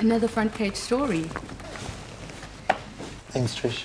Another front page story. Thanks, Trish.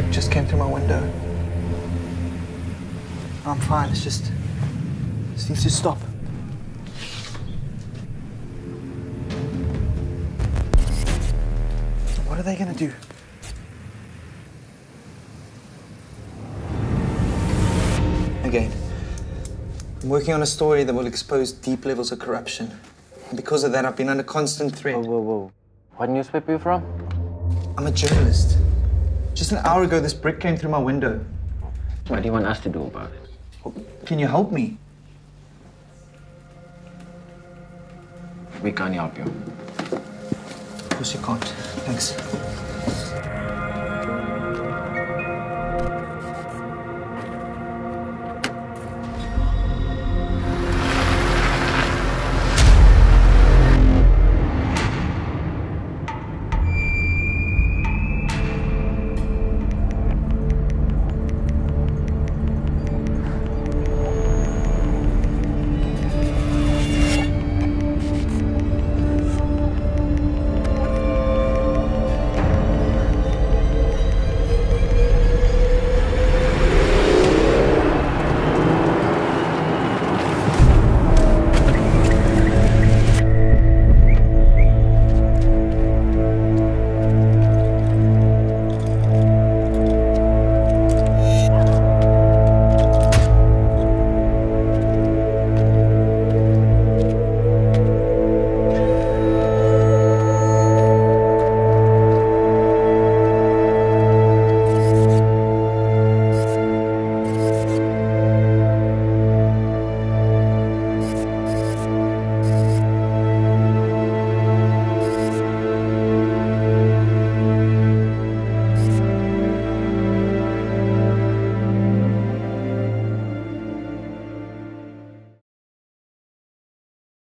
Brick just came through my window. I'm fine. It's just. It needs to stop. What are they gonna do? Again, I'm working on a story that will expose deep levels of corruption. And because of that, I've been under constant threat. Whoa, whoa, whoa. What newspaper you from? I'm a journalist. Just an hour ago, this brick came through my window. What do you want us to do about it? Can you help me? We can't help you. Of course you can't. Thanks.